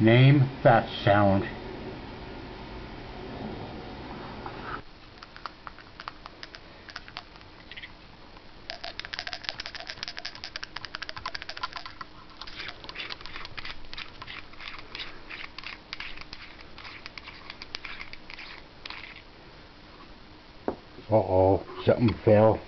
Name that sound. Uh oh, something fell.